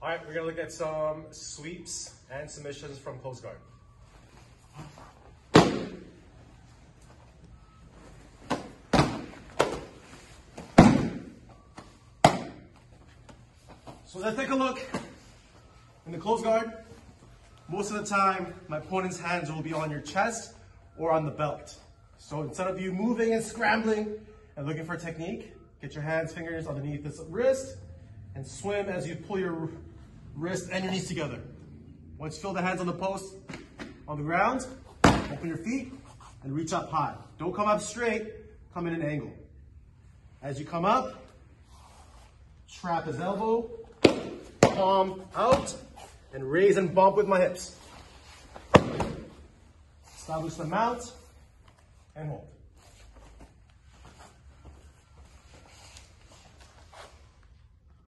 All right, we're gonna look at some sweeps and submissions from close guard. So let's take a look in the close guard. Most of the time, my opponent's hands will be on your chest or on the belt. So instead of you moving and scrambling and looking for a technique, get your hands, fingers underneath this wrist and swim as you pull your wrists and your knees together. Once you feel the hands on the post, on the ground, open your feet and reach up high. Don't come up straight, come in an angle. As you come up, trap his elbow, palm out, and raise and bump with my hips. Establish the mount and hold.